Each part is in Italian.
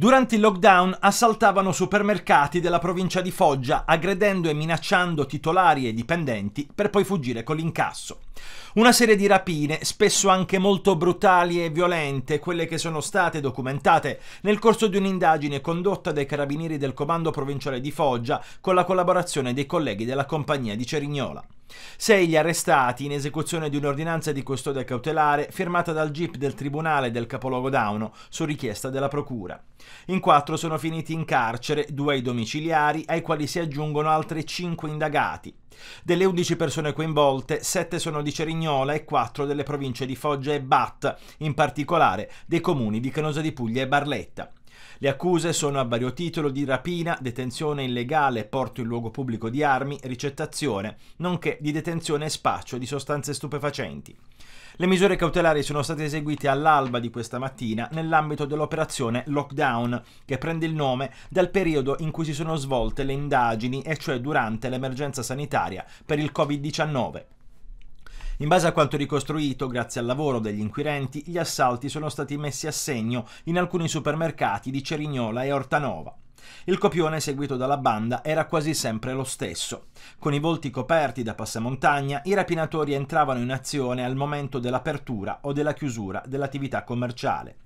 Durante il lockdown assaltavano supermercati della provincia di Foggia, aggredendo e minacciando titolari e dipendenti per poi fuggire con l'incasso. Una serie di rapine, spesso anche molto brutali e violente, quelle che sono state documentate nel corso di un'indagine condotta dai carabinieri del Comando Provinciale di Foggia con la collaborazione dei colleghi della compagnia di Cerignola. Sei gli arrestati in esecuzione di un'ordinanza di custodia cautelare firmata dal GIP del Tribunale del Capoluogo d'Auno su richiesta della Procura. In quattro sono finiti in carcere, due ai domiciliari, ai quali si aggiungono altri cinque indagati. Delle 11 persone coinvolte, 7 sono di Cerignola e 4 delle province di Foggia e Bat, in particolare dei comuni di Canosa di Puglia e Barletta. Le accuse sono a vario titolo di rapina, detenzione illegale, porto in luogo pubblico di armi, ricettazione, nonché di detenzione e spaccio di sostanze stupefacenti. Le misure cautelari sono state eseguite all'alba di questa mattina nell'ambito dell'operazione Lockdown, che prende il nome dal periodo in cui si sono svolte le indagini, e cioè durante l'emergenza sanitaria per il Covid-19. In base a quanto ricostruito, grazie al lavoro degli inquirenti, gli assalti sono stati messi a segno in alcuni supermercati di Cerignola e Ortanova. Il copione seguito dalla banda era quasi sempre lo stesso. Con i volti coperti da passamontagna, i rapinatori entravano in azione al momento dell'apertura o della chiusura dell'attività commerciale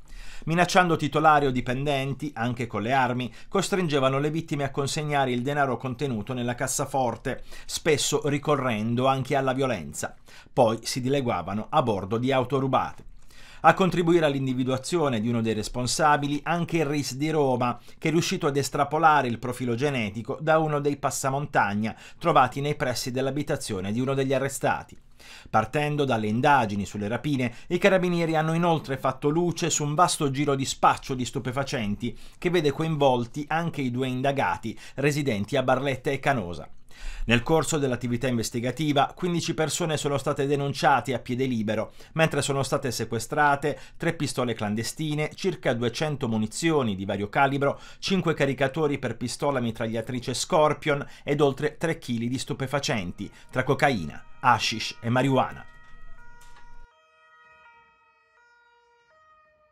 minacciando titolari o dipendenti, anche con le armi, costringevano le vittime a consegnare il denaro contenuto nella cassaforte, spesso ricorrendo anche alla violenza. Poi si dileguavano a bordo di auto rubate. A contribuire all'individuazione di uno dei responsabili anche il RIS di Roma, che è riuscito ad estrapolare il profilo genetico da uno dei passamontagna trovati nei pressi dell'abitazione di uno degli arrestati. Partendo dalle indagini sulle rapine, i carabinieri hanno inoltre fatto luce su un vasto giro di spaccio di stupefacenti che vede coinvolti anche i due indagati residenti a Barletta e Canosa. Nel corso dell'attività investigativa 15 persone sono state denunciate a piede libero, mentre sono state sequestrate 3 pistole clandestine, circa 200 munizioni di vario calibro, 5 caricatori per pistola mitragliatrice Scorpion ed oltre 3 kg di stupefacenti, tra cocaina, hashish e marijuana.